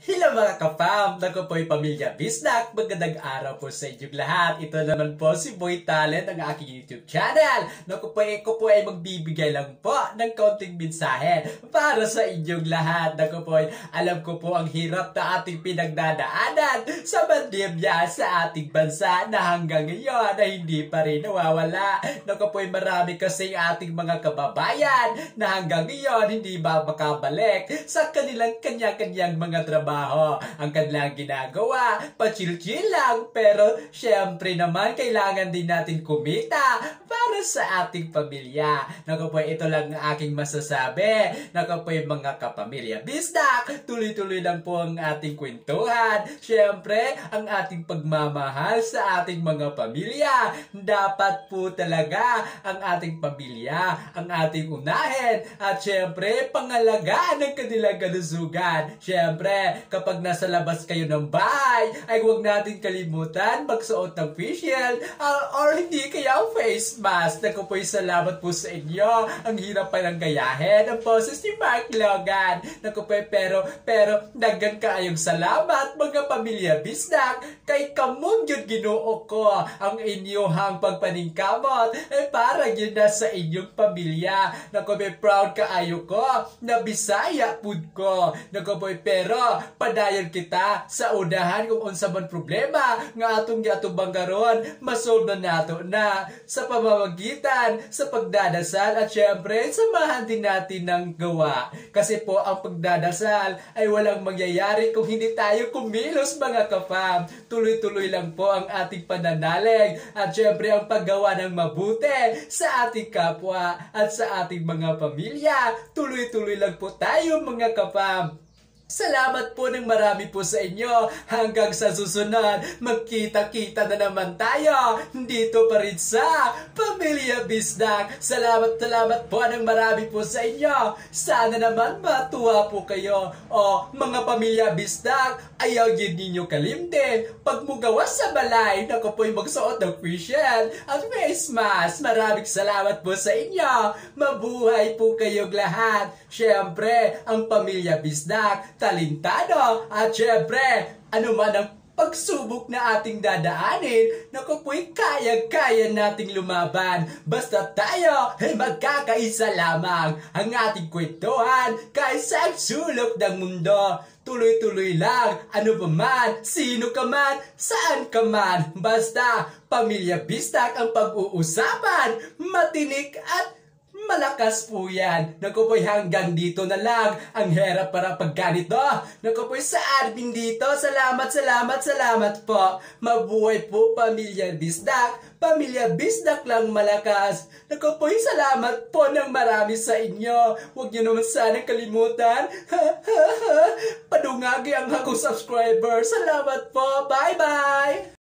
Hello mga kapam! Naku po'y pamilya Bisnak. Magandang araw po sa inyong lahat. Ito naman po si Boy Talent, ang aking YouTube channel. Naku po, ako po ay magbibigay lang po ng kaunting mensahe para sa inyong lahat. Naku po, alam ko po ang hirap na ating pinagdadaanan sa pandemya sa ating bansa na hanggang ngayon na hindi pa rin nawawala. Naku po, marami kasi ating mga kababayan na hanggang ngayon hindi ba makabalik sa kanilang kanya-kanyang mga trabaho trabaho ang kanilang ginagawa. Pa-chill-chill lang, pero syempre naman, kailangan din natin kumita sa ating pamilya. Naku po, ito lang ang aking masasabi. Naku po, mga kapamilya. Bisdak, tuloy-tuloy lang po ang ating kwentuhan. Syempre, ang ating pagmamahal sa ating mga pamilya. Dapat po talaga ang ating pamilya, ang ating unahin. At syempre, pangalagaan ng kanilang kalusugan. Syempre, kapag nasa labas kayo ng bahay, ay huwag natin kalimutan magsuot ng face shield uh, or hindi kaya face mask. Naku po'y salamat po sa inyo. Ang hirap pa ng gayahin. Ang boses ni Mark Logan. Naku po'y pero, pero, dagan kaayong salamat mga pamilya bisnak. Kay kamong yun ginoo ko ang inyong pagpaningkamot. Eh para yun na sa inyong pamilya. Naku po'y proud kaayo ko na Bisaya pud ko. Naku po'y pero padayon kita sa udahan kung unsa man problema nga atong giatubang karon masolve na nato na sa pamamagitan sa pagdadasal at syempre samahan din natin ng gawa. Kasi po ang pagdadasal ay walang mangyayari kung hindi tayo kumilos mga kapam tuloy-tuloy lang po ang ating pananalig at syempre ang paggawa ng mabuti sa ating kapwa at sa ating mga pamilya. Tuloy-tuloy lang po tayo mga kapam Salamat po ng marami po sa inyo. Hanggang sa susunod, magkita-kita na naman tayo dito pa rin sa Pamilya Bisdak. Salamat, salamat po ng marami po sa inyo. Sana naman matuwa po kayo. O mga Pamilya Bisdak, ayaw yun ninyo kalimte. Pag mugawas sa balay, naku po'y magsuot ng facial at face mask. Maraming salamat po sa inyo. Mabuhay po kayong lahat. Siyempre, ang Pamilya Bisdak talintado at syempre, ano man ang pagsubok na ating dadaanin, naku po'y kaya-kaya nating lumaban. Basta tayo ay magkakaisa lamang ang ating kwentuhan kaysa ang sulok ng mundo. Tuloy-tuloy lang, ano pa man, sino ka man, saan ka man. Basta, pamilya bistak ang pag-uusapan, matinik at Malakas po yan. Naku po'y hanggang dito na lang. Ang hirap para pag ganito. Naku po'y sa admin dito. Salamat, salamat, salamat po. Mabuhay po pamilya Bisdak. Pamilya Bisdak lang malakas. Naku po'y salamat po ng marami sa inyo. Huwag niyo naman sana kalimutan. Padungagi ang akong subscriber. Salamat po. Bye-bye!